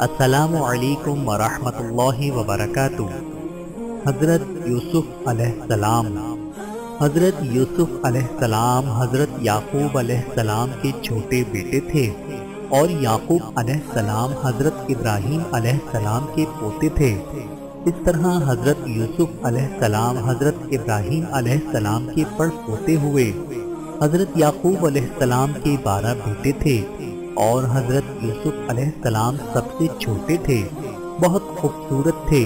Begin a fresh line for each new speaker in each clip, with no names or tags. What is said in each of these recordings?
व रहमतुल्लाहि व बरकातुह हज़रत यूसुफ अलैहिस्सलाम हज़रत यूसुफ अलैहिस्सलाम हज़रत याकूब अलैहिस्सलाम के छोटे बेटे थे और याकूब अलैहिस्सलाम हज़रत इब्राहीम अलैहिस्सलाम के पोते थे। इस तरह हज़रत यूसुफ अलैहिस्सलाम हज़रत इब्राहीम अलैहिस्सलाम के पड़ पोते हुए हज़रत याकूब अलैहिस्सलाम के बारह बेटे थे। और हज़रत यूसुफ अलैहिस्सलाम सबसे छोटे थे, बहुत खूबसूरत थे।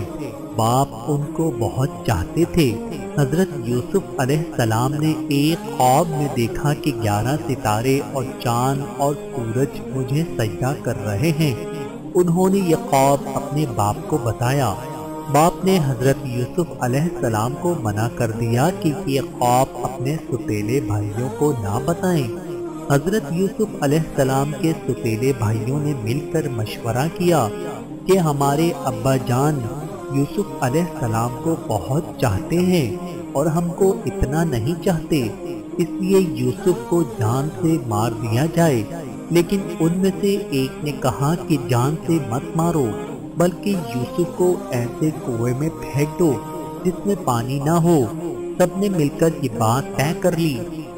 बाप उनको बहुत चाहते थे। हज़रत यूसुफ अलैहिस्सलाम ने एक ख्वाब में देखा कि ग्यारह सितारे और चाँद और सूरज मुझे सजदा कर रहे हैं। उन्होंने ये ख्वाब अपने बाप को बताया। बाप ने हज़रत यूसुफ अलैहिस्सलाम को मना कर दिया कि ये ख्वाब अपने सुतेले भाइयों को ना बताएँ। हज़रत यूसुफ अलैहिस्सलाम के सुतेले भाइयों ने मिलकर मशवरा किया कि हमारे अब्बा जान यूसुफ अलैहिस्सलाम को बहुत चाहते हैं और हमको इतना नहीं चाहते, इसलिए यूसुफ को जान से मार दिया जाए। लेकिन उनमें से एक ने कहा कि जान से मत मारो, बल्कि यूसुफ को ऐसे कुएँ में फेंक दो जिसमें पानी ना हो। सबने मिलकर ये बात तय कर ली।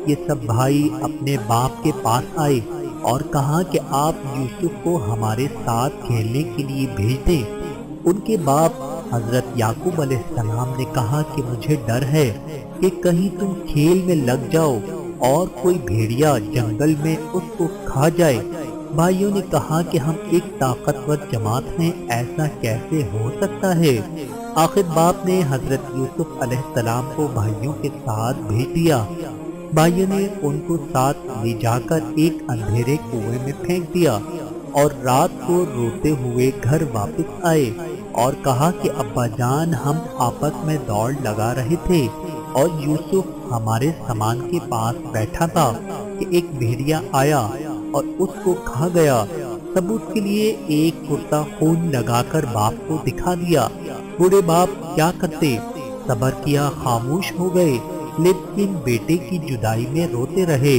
ये सब भाई अपने बाप के पास आए और कहा कि आप यूसुफ को हमारे साथ खेलने के लिए भेज। दें उनके बाप हज़रत याकूब अलैहिस्सलाम ने कहा कि मुझे डर है कि कहीं तुम खेल में लग जाओ और कोई भेड़िया जंगल में उसको खा जाए। भाइयों ने कहा कि हम एक ताकतवर जमात हैं, ऐसा कैसे हो सकता है? आखिर बाप ने हज़रत यूसुफ अलैहिस्सलाम को भाइयों के साथ भेज दिया। भाइयों ने उनको साथ ले जाकर एक अंधेरे कुएँ में फेंक दिया और रात को रोते हुए घर वापस आए और कहा कि, अब्बा जान, हम आपस में दौड़ लगा रहे थे और यूसुफ हमारे सामान के पास बैठा था कि एक भेड़िया आया और उसको खा गया। सबूत के लिए एक कुर्ता खून लगाकर बाप को दिखा दिया। बूढ़े बाप, क्या करते? सबर किया, खामोश हो गए लेकिन बेटे की जुदाई में रोते रहे।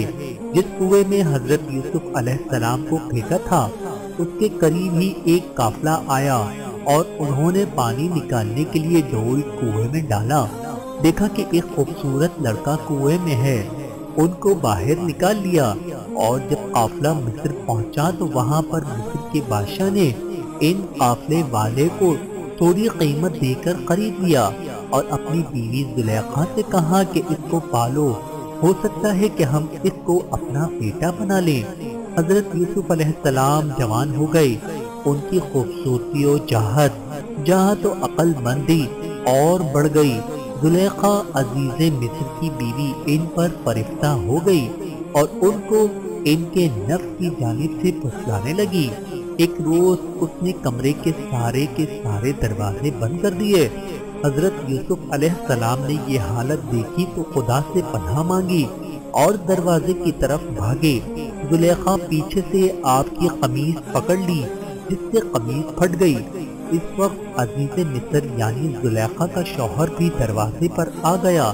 जिस कुएँ में हज़रत यूसुफ अलैहिस्सलाम को फेंका था, उसके करीब ही एक काफला आया और उन्होंने पानी निकालने के लिए डोल कुएँ में डाला। देखा कि एक खूबसूरत लड़का कुएँ में है। उनको बाहर निकाल लिया और जब काफला मिस्र पहुँचा तो वहाँ पर मिस्र के बादशाह ने इन काफले वाले को थोड़ी कीमत देकर खरीद लिया। और अपनी बीवी जुलेखा से कहा कि इसको पालो। हो सकता है कि हम इसको अपना बेटा बना लें। हज़रत यूसुफ अलैहिस्सलाम जवान हो गए। उनकी खूबसूरती और चाहत, जहाँ तो अक्लमंदी और बढ़ गई। जुलेखा अज़ीज़ मिस्र की बीवी इन पर फरिश्ता हो गई और उनको इनके नफ्स की जानिब से फुसलाने लगी। एक रोज उसने कमरे के सारे के सारे दरवाजे बंद कर दिए। हज़रत यूसुफ अलैहिस्सलाम ने ये हालत देखी तो खुदा से पनाह मांगी और दरवाजे की तरफ़ भागे। जुलेखा पीछे से आपकी कमीज पकड़ ली, जिससे कमीज फट गई। इस वक्त अज़ीज़ मिस्र यानी जुलेखा का शौहर भी दरवाजे पर आ गया।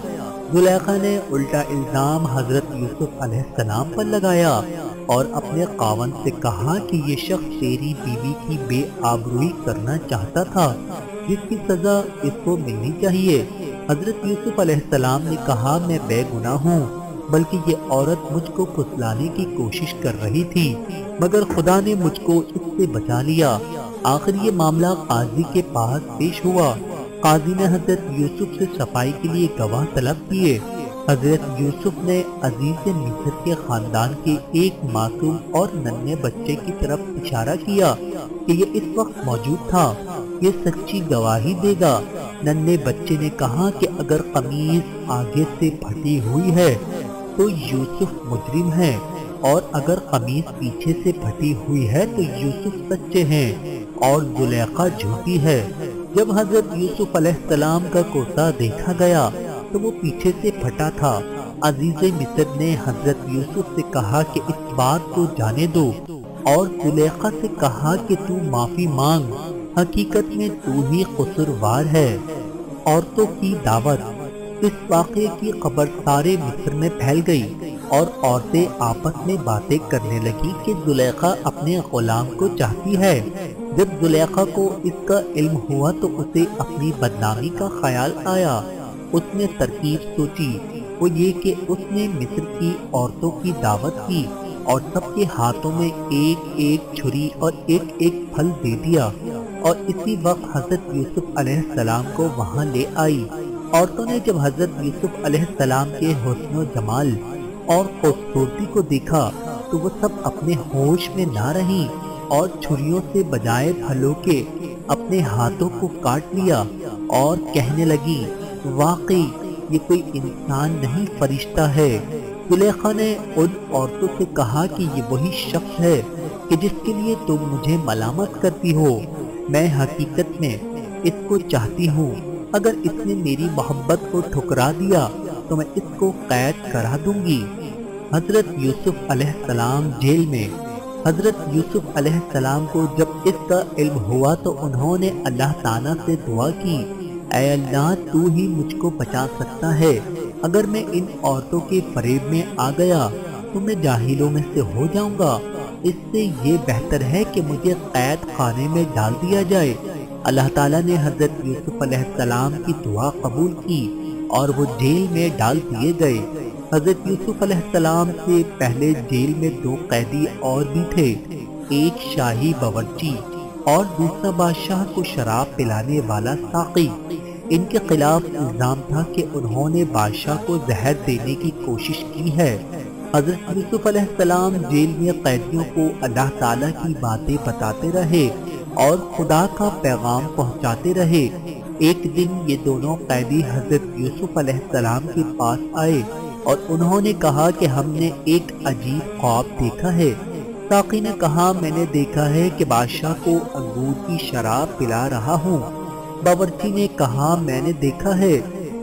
जुलेखा ने उल्टा इल्ज़ाम हज़रत यूसुफ अलैहिस्सलाम पर लगाया और अपने कावन से कहा कि ये शख्स तेरी बीवी की बेआबरूई करना चाहता था। जिसकी सजा इसको मिलनी चाहिए। हज़रत यूसुफ अलैहिस्सलाम ने कहा, मैं बेगुनाह हूँ, बल्कि ये औरत मुझको फुसलाने की कोशिश कर रही थी, मगर खुदा ने मुझको इससे बचा लिया। आखिर ये मामला काजी के पास पेश हुआ। काजी ने हज़रत यूसुफ से सफ़ाई के लिए गवाह तलब किए। हज़रत यूसुफ ने अज़ीज़ मिस्र के खानदान के एक मासूम और नन्हे बच्चे की तरफ़ इशारा किया कि ये इस वक्त मौजूद था। ये सच्ची गवाही देगा। नन्हे बच्चे ने कहा कि अगर कमीज आगे से फटी हुई है तो यूसुफ मुजरिम है। और अगर कमीज पीछे से फटी हुई है तो यूसुफ सच्चे हैं। और जुलेखा झूठी है। जब हज़रत यूसुफ सलाम का कुर्ता देखा गया तो वो पीछे से फटा था। अज़ीज़ मिस्र ने हज़रत यूसुफ से कहा कि इस बात को जाने दो। और जुलेखा से कहा कि तू माफ़ी मांग। हकीकत में तू ही कसूरवार है। औरतों की दावत, इस वाक़े की खबर सारे मिस्र में फैल गई और औरतें आपस में बातें करने लगी कि जुलेखा अपने गुलाम को चाहती है। जब जुलेखा को इसका इल्म हुआ तो उसे अपनी बदनामी का ख्याल आया। उसने तरकीब सोची, वो ये कि उसने मिस्र की औरतों की दावत की। और सबके हाथों में एक एक छुरी और एक एक फल दे दिया। और इसी वक्त हज़रत यूसुफ सलाम को वहाँ ले आई। औरतों ने जब हज़रत यूसुफ सलाम के हौसन जमाल और खूबसूरती को देखा तो वो सब अपने होश में ना रही और छुरियों से बजाय फलों के अपने हाथों को काट लिया और कहने लगी, वाकई, ये कोई इंसान नहीं, फरिश्ता है। जुलेखा ने उन औरतों से कहा कि ये वही शख्स है कि जिसके लिए तुम मुझे मलामत करती हो। मैं हकीकत में इसको चाहती हूँ। अगर इसने मेरी मोहब्बत को ठुकरा दिया तो मैं इसको कैद करा दूँगी। हज़रत यूसुफ सलाम जेल में। हज़रत यूसुफ सलाम को जब इसका इल्म हुआ तो उन्होंने अल्लाह ताला से दुआ की अल्लाह, तू ही मुझको बचा सकता है। अगर मैं इन औरतों के फरेब में आ गया तो मैं जाहिलों में से हो जाऊँगा। इससे ये बेहतर है कि मुझे कैद खाने में डाल दिया जाए। अल्लाह ताला ने हज़रत यूसुफ सलाम की दुआ कबूल की और वो जेल में डाल दिए गए। हज़रत यूसुफ सलाम से पहले जेल में दो कैदी और भी थे, एक शाही बावर्ची और दूसरा बादशाह को शराब पिलाने वाला साकी। इनके खिलाफ इल्ज़ाम था कि उन्होंने बादशाह को जहर देने की कोशिश की है। हज़रत यूसुफ सलाम जेल में कैदियों को अल्लाह ताला की बातें बताते रहे और खुदा का पैगाम पहुंचाते रहे। एक दिन ये दोनों कैदी हज़रत यूसुफ सलाम के पास आए और उन्होंने कहा कि हमने एक अजीब ख्वाब देखा है। साकी ने कहा, मैंने देखा है कि बादशाह को अंगूर की शराब पिला रहा हूँ। बावर्ची ने कहा, मैंने देखा है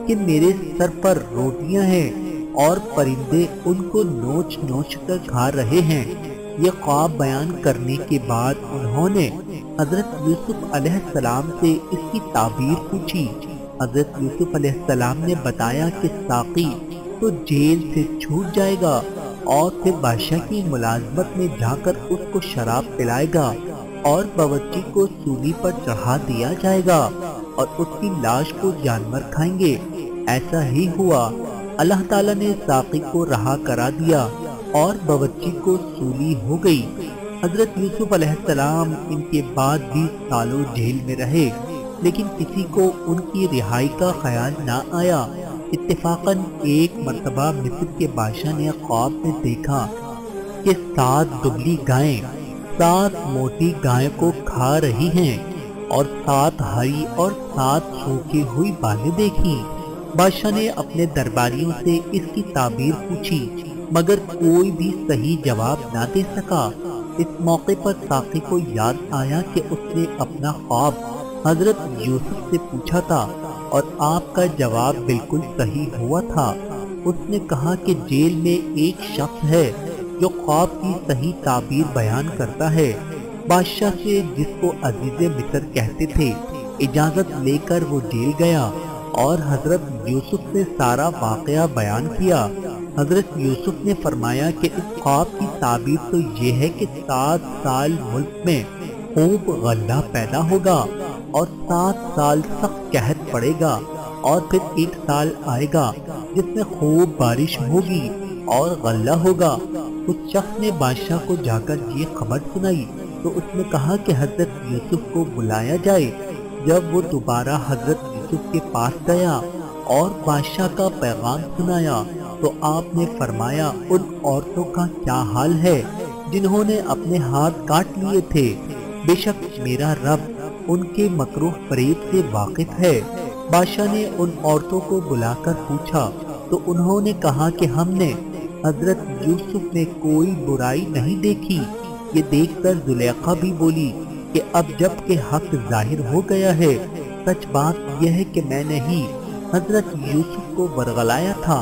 कि मेरे सर पर रोटियाँ हैं और परिंदे उनको नोच नोच कर खा रहे हैं। ये ख्वाब बयान करने के बाद उन्होंने हज़रत यूसुफ सलाम से इसकी ताबीर पूछी। हज़रत यूसुफ सलाम ने बताया कि साकी तो जेल से छूट जाएगा और फिर बादशाह की मुलाजमत में जाकर उसको शराब पिलाएगा और बावर्ची को सूली पर चढ़ा दिया जाएगा। और उसकी लाश को जानवर खाएँगे। ऐसा ही हुआ। अल्लाह ताला ने साकी को रहा करा दिया और बावर्ची को सूली हो गई। हज़रत यूसुफ अलैहिस्सलाम इनके बाद भी सालों जेल में रहे, लेकिन किसी को उनकी रिहाई का ख्याल न आया। इत्तेफाकन एक मरतबा मिस्र के बादशाह ने ख्वाब में देखा कि सात दुबली गायें, सात मोटी गाय को खा रही हैं। और सात हरी और सात सूखी हुई बालें देखी। बादशाह ने अपने दरबारियों से इसकी ताबीर पूछी, मगर कोई भी सही जवाब न दे सका। इस मौके पर साकी को याद आया कि उसने अपना ख्वाब हज़रत यूसुफ से पूछा था और आपका जवाब बिल्कुल सही हुआ था। उसने कहा कि जेल में एक शख्स है जो ख्वाब की सही ताबीर बयान करता है। बादशाह से जिसको अज़ीज़ मिसर कहते थे, इजाज़त लेकर वो जेल गया और हज़रत यूसुफ से सारा वाकया बयान किया। हज़रत यूसुफ ने फरमाया कि इस ख्वाब की ताबीर तो ये है कि सात साल मुल्क में खूब गल्ला पैदा होगा और सात साल सख्त कहत पड़ेगा और फिर एक साल आएगा जिसमें खूब बारिश होगी और गल्ला होगा। उस शख्स ने बादशाह को जाकर ये खबर सुनाई। तो उसने कहा कि हज़रत यूसुफ को बुलाया जाए। जब वो दोबारा हज़रत यूसुफ के पास गया और बादशाह का पैगाम सुनाया तो आपने फरमाया, उन औरतों का क्या हाल है जिन्होंने अपने हाथ काट लिए थे? बेशक मेरा रब उनके मकरो फरीब से वाकिफ है। बादशाह ने उन औरतों को बुलाकर पूछा तो उन्होंने कहा कि हमने हज़रत यूसुफ में कोई बुराई नहीं देखी। ये देखकर जुलेखा भी बोली कि अब जब के हक ज़ाहिर हो गया है, सच बात यह है कि मैंने ही हज़रत यूसुफ को बरगलाया था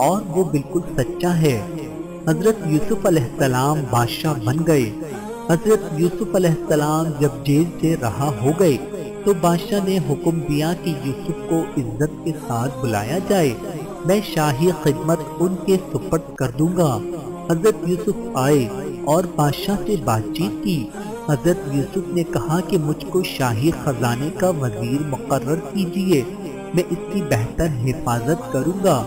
और वो बिल्कुल सच्चा है। हज़रत यूसुफ अलैहिस्सलाम बादशाह बन गए। हज़रत यूसुफ अलैहिस्सलाम जब जेल से रहा हो गए तो बादशाह ने हुक्म दिया कि यूसुफ को इज़्ज़त के साथ बुलाया जाए। मैं शाही खिदमत उनके सुपट कर दूँगा। हज़रत यूसुफ आए और बादशाह से बातचीत की। हज़रत यूसुफ ने कहा कि मुझको शाही खजाने का वज़ीर मुकर कीजिए। मैं इसकी बेहतर हिफाजत करूँगा।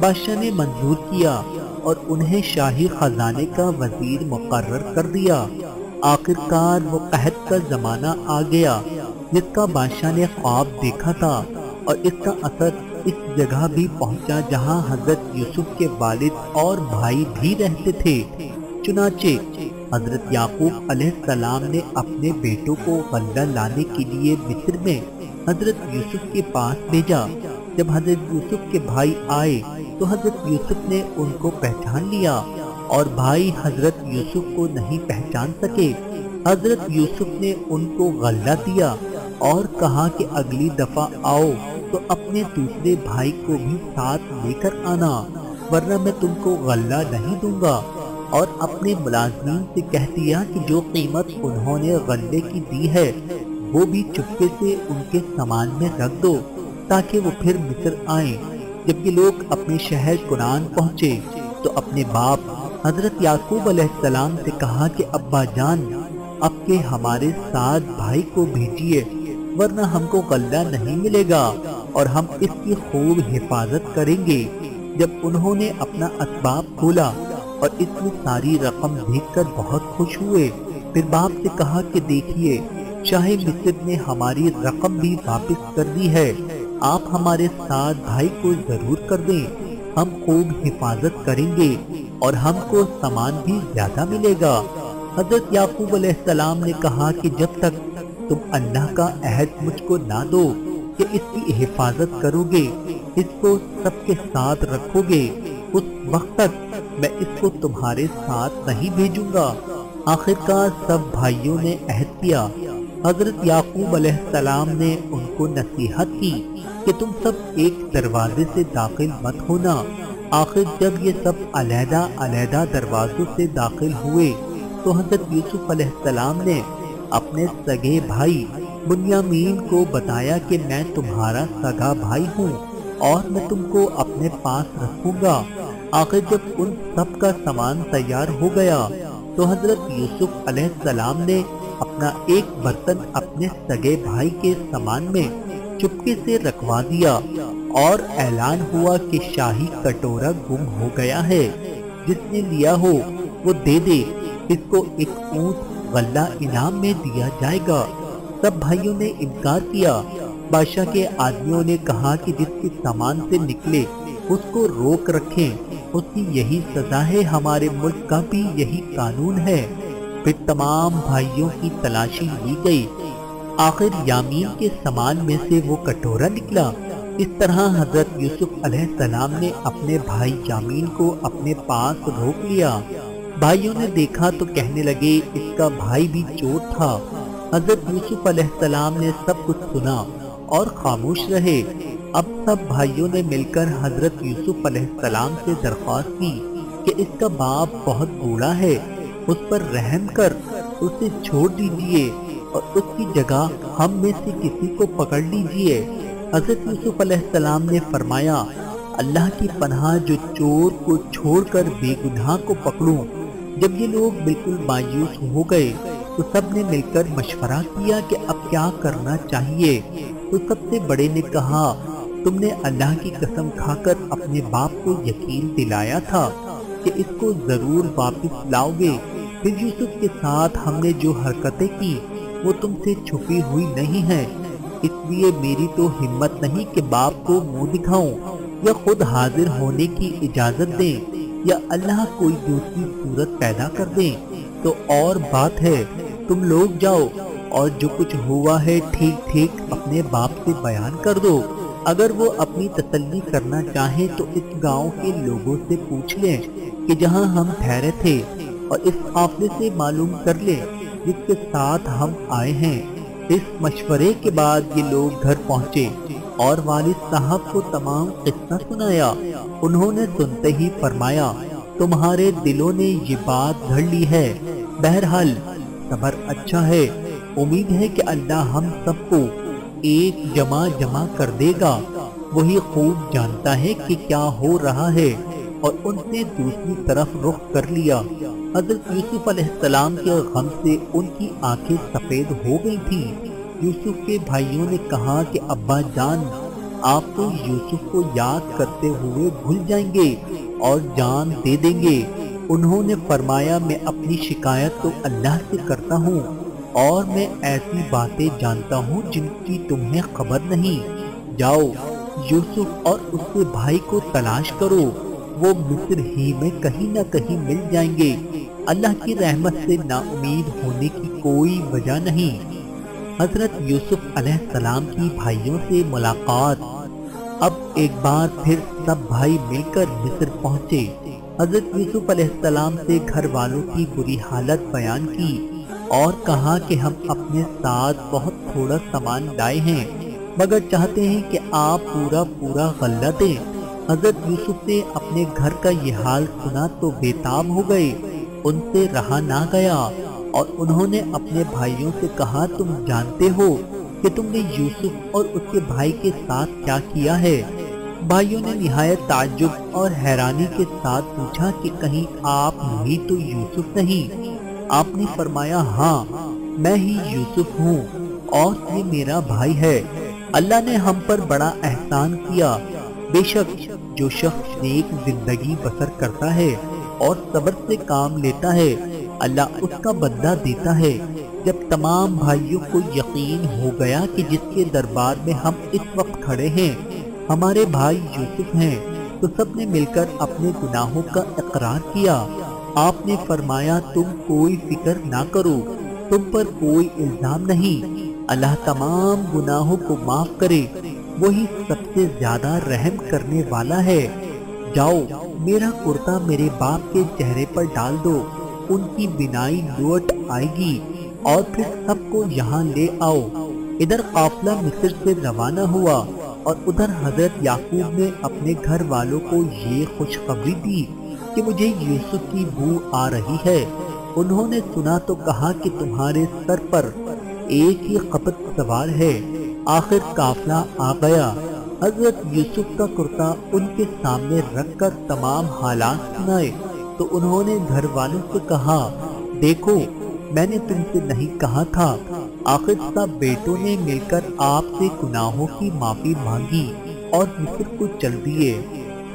बादशाह ने मंजूर किया और उन्हें शाही खजाने का वज़ीर मुकर कर दिया। आखिरकार वो कहत का जमाना आ गया, जिसका बादशाह ने ख्वाब देखा था और इसका असर इस जगह भी पहुँचा जहाँ हज़रत यूसुफ के वालिद और भाई भी रहते थे। चुनाचे। हज़रत याकूब सलाम ने अपने बेटों को गल्ला लाने के लिए मिस्र में हज़रत यूसुफ के पास भेजा। जब हज़रत यूसुफ के भाई आए तो हज़रत यूसुफ ने उनको पहचान लिया और भाई हज़रत यूसुफ को नहीं पहचान सके। हज़रत यूसुफ ने उनको गल्ला दिया और कहा कि अगली दफ़ा आओ तो अपने दूसरे भाई को भी साथ लेकर आना, वरना मैं तुमको गल्ला नहीं दूँगा। और अपने मुलाजमीन से कह दिया कि जो कीमत उन्होंने गंदे की दी है, वो भी चुपके से उनके सामान में रख दो, ताकि वो फिर मिस्र आए। जबकि लोग अपने शहर कुरान पहुँचे तो अपने बाप हज़रत याकूब सलाम से कहा कि, अब्बा जान अब के हमारे साथ भाई को भेजिए, वरना हमको गल्ला नहीं मिलेगा और हम इसकी खूब हिफाजत करेंगे। जब उन्होंने अपना असबाब खोला और इतनी सारी रकम देखकर बहुत खुश हुए। फिर बाप से कहा कि देखिए शाह मिस्र ने हमारी रकम भी वापस कर दी है, आप हमारे साथ भाई को ज़रूर कर दें। हम खूब हिफाजत करेंगे और हमको सामान भी ज़्यादा मिलेगा। हज़रत याकूब सलाम ने कहा कि जब तक तुम अल्लाह का अहद मुझको ना दो कि इसकी हिफाजत करोगे, इसको सबके साथ रखोगे उस वक्त तक मैं इसको तुम्हारे साथ नहीं भेजूँगा। आखिरकार सब भाइयों ने अहद किया। हज़रत याकूब सलाम ने उनको नसीहत की कि तुम सब एक दरवाजे से दाखिल मत होना। आखिर जब ये सब अलहदा अलहदा दरवाजों से दाखिल हुए तो हज़रत यूसुफ सलाम ने अपने सगे भाई बुनियामीन को बताया कि मैं तुम्हारा सगा भाई हूँ। और मैं तुमको अपने पास रखूँगा। आखिर जब उन सब का सामान तैयार हो गया तो हज़रत यूसुफ सलाम ने अपना एक बर्तन अपने सगे भाई के सामान में चुपके से रखवा दिया और ऐलान हुआ कि शाही कटोरा गुम हो गया है। जिसने लिया हो, वो दे दे। इसको एक ऊँट गल्ला इनाम में दिया जाएगा। सब भाइयों ने इनकार किया बादशाह के आदमियों ने कहा कि जिसके सामान से निकले, उसको रोक रखें। उसकी यही सजा है, हमारे मुल्क का भी यही कानून है। फिर तमाम भाइयों की तलाशी ली गई। आखिर यामीन के सामान में से वो कटोरा निकला। इस तरह हज़रत यूसुफ सलाम ने अपने भाई यामीन को अपने पास रोक लिया। भाइयों ने देखा तो कहने लगे, इसका भाई भी चोर था। हज़रत यूसुफ अलैहिस्सलाम ने सब कुछ सुना। और खामोश रहे। अब सब भाइयों ने मिलकर हज़रत यूसुफ अलैहिस्सलाम से दरख्वास्त की कि इसका बाप बहुत बूढ़ा है, उस पर रहम कर उसे छोड़ दीजिए और उसकी जगह हम में से किसी को पकड़ लीजिए। हज़रत यूसुफ अलैहिस्सलाम ने फरमाया, अल्लाह की पनाह जो चोर को छोड़कर बेगुनाह को पकड़ूं, जब ये लोग बिल्कुल मायूस हो गए तो सबने मिलकर मशवरा किया कि अब क्या करना चाहिए। तो सबसे बड़े ने कहा, तुमने अल्लाह की कसम खाकर अपने बाप को यकीन दिलाया था कि इसको ज़रूर वापस लाओगे। फिर यूसुफ के साथ हमने जो हरकतें की, वो तुमसे छुपी हुई नहीं है। इसलिए मेरी तो हिम्मत नहीं कि बाप को मुँह दिखाऊँ, या खुद हाजिर होने की इजाज़त दें, या अल्लाह कोई दूसरी सूरत पैदा कर दे। तो और बात है, तुम लोग जाओ और जो कुछ हुआ है, ठीक ठीक, अपने बाप से बयान कर दो। अगर वो अपनी तसल्ली करना चाहे तो इस गाँव के लोगों से पूछ लें कि जहाँ हम ठहरे थे और इस काफले से मालूम कर ले जिसके साथ हम आए हैं। इस मशवरे के बाद ये लोग घर पहुँचे और वालिद साहब को तमाम किस्सा सुनाया। उन्होंने सुनते ही फरमाया, तुम्हारे दिलों ने ये बात धड़ ली है। बहरहाल, सबर अच्छा है। उम्मीद है कि अल्लाह हम सबको एक जमा जमा कर देगा। वही खूब जानता है कि क्या हो रहा है और उनसे दूसरी तरफ़ रुख कर लिया। हज़रत यूसुफ अलैहिस्सलाम के गम से उनकी आँखें सफ़ेद हो गई थी। यूसुफ के भाइयों ने कहा कि, अब्बा जान, आप तो यूसुफ को याद करते हुए भूल जाएँगे और जान दे देंगे। उन्होंने फरमाया, मैं अपनी शिकायत तो अल्लाह से करता हूँ और मैं ऐसी बातें जानता हूँ जिनकी तुम्हें खबर नहीं। जाओ, यूसुफ और उसके भाई को तलाश करो। वो मिस्र ही में कहीं ना कहीं मिल जाएँगे। अल्लाह की रहमत से नाउमीद होने की कोई वजह नहीं। हज़रत यूसुफ सलाम की भाइयों से मुलाकात। अब एक बार फिर सब भाई मिलकर मिस्र पहुँचे। हज़रत यूसुफ सलाम से घर वालों की बुरी हालत बयान की। और कहा कि हम अपने साथ बहुत थोड़ा सामान लाए हैं, मगर चाहते हैं कि आप पूरा पूरा गल्ला दें। हज़रत यूसुफ ने अपने घर का ये हाल सुना तो बेताब हो गए। उनसे रहा ना गया और उन्होंने अपने भाइयों से कहा, तुम जानते हो कि तुमने यूसुफ और उसके भाई के साथ क्या किया है? भाइयों ने निहायत ताज्जुब और हैरानी के साथ पूछा कि कहीं आप ही तो यूसुफ नहीं। आपने फरमाया हाँ मैं ही यूसुफ हूँ और ये मेरा भाई है। अल्लाह ने हम पर बड़ा एहसान किया। बेशक जो शख्स नेक ज़िंदगी बसर करता है और सबर से काम लेता है, अल्लाह उसका बदला देता है। जब तमाम भाइयों को यकीन हो गया कि जिसके दरबार में हम इस वक्त खड़े हैं, हमारे भाई यूसुफ हैं तो सबने मिलकर अपने गुनाहों का इकरार किया। आपने फरमाया, तुम कोई फ़िक्र ना करो, तुम पर कोई इल्ज़ाम नहीं। अल्लाह तमाम गुनाहों को माफ़ करे। वही सबसे ज़्यादा रहम करने वाला है। जाओ, मेरा कुर्ता मेरे बाप के चेहरे पर डाल दो। उनकी बिनाई लौट आएगी। और फिर सबको यहाँ ले आओ। इधर काफिला मिस्र से रवाना हुआ और उधर हज़रत याकूब ने अपने घर वालों को ये खुशखबरी दी। कि मुझे यूसुफ की बू आ रही है। उन्होंने सुना तो कहा कि तुम्हारे सर पर एक ही खपत सवार है। आखिर काफला आ गया। हज़रत यूसुफ का कुर्ता उनके सामने रखकर तमाम हालात सुनाए। तो उन्होंने घर वालों से कहा, देखो, मैंने तुमसे नहीं कहा था। आखिर सब बेटों ने मिलकर आपसे गुनाहों की माफ़ी मांगी और मिस्र को चल दिए।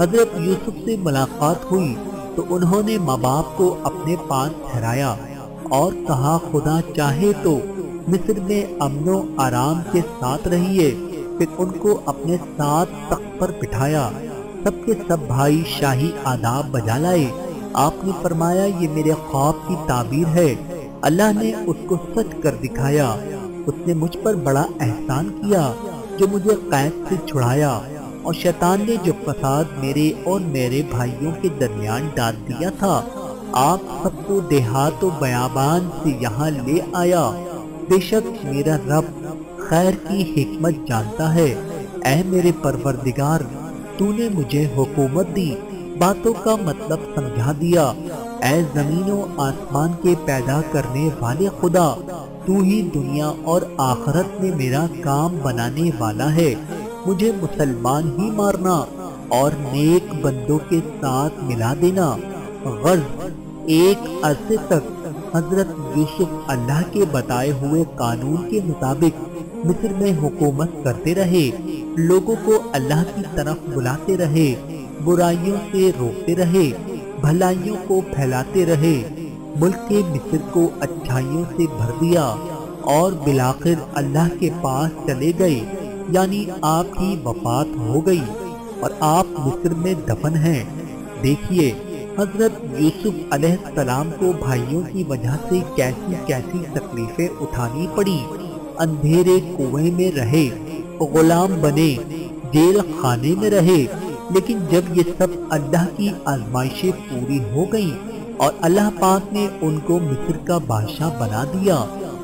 हज़रत यूसुफ से मुलाकात हुई। तो उन्होंने माँ बाप को अपने पास ठहराया और कहा, खुदा चाहे तो मिस्र में अमनो आराम के साथ रहिए। फिर उनको अपने साथ तख्त पर बिठाया। सबके सब भाई शाही आदाब बजा लाए। आपने फरमाया, ये मेरे ख्वाब की ताबीर है। अल्लाह ने उसको सच कर दिखाया। उसने मुझ पर बड़ा एहसान किया, जो मुझे कैद से छुड़ाया। और शैतान ने जो फसाद मेरे और मेरे भाइयों के दरमियान डाल दिया था, आप सबको देहात बयाबान से यहाँ ले आया। बेशक मेरा रब खैर की हिकमत जानता है। ऐ मेरे परवरदिगार, तूने मुझे हुकूमत दी, बातों का मतलब समझा दिया। ऐ जमीनों आसमान के पैदा करने वाले खुदा, तू ही दुनिया और आखरत में मेरा काम बनाने वाला है। मुझे मुसलमान ही मारना और नेक बंदों के साथ मिला देना। गर्ज एक अरसे तक हज़रत यूसुफ अल्लाह के बताए हुए कानून के मुताबिक मिस्र में हुकूमत करते रहे, लोगों को अल्लाह की तरफ़ बुलाते रहे, बुराइयों से रोकते रहे, भलाइयों को फैलाते रहे, मुल्क के मिस्र को अच्छाइयों से भर दिया और बिलाखिर अल्लाह के पास चले गए। यानी आपकी वफात हो गई और आप मिस्र में दफन हैं। देखिए, हज़रत यूसुफ अलैहिस्सलाम को भाइयों की वजह से कैसी कैसी तकलीफें उठानी पड़ी। अंधेरे कुएँ में रहे, गुलाम बने, जेल खाने में रहे, लेकिन जब ये सब अल्लाह की आजमाइशें पूरी हो गईं और अल्लाह पाक ने उनको मिस्र का बादशाह बना दिया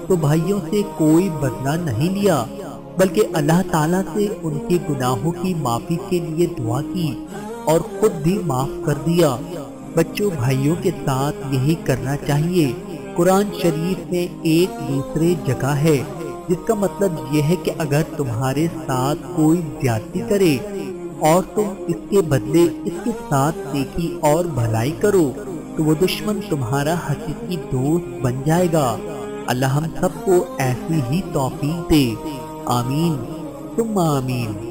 तो भाइयों से कोई बदला नहीं लिया। बल्कि अल्लाह ताला से उनके गुनाहों की माफ़ी के लिए दुआ की और खुद भी माफ़ कर दिया। बच्चों, भाइयों के साथ यही करना चाहिए। कुरान शरीफ में एक दूसरे जगह है, जिसका मतलब यह है कि अगर तुम्हारे साथ कोई ज्यादती करे और तुम इसके बदले इसके साथ देखी और भलाई करो तो वो दुश्मन तुम्हारा हकीकी दोस्त बन जाएगा। अल्लाह हम सबको ऐसी ही तौफीक दे। आमीन तुम आमीन।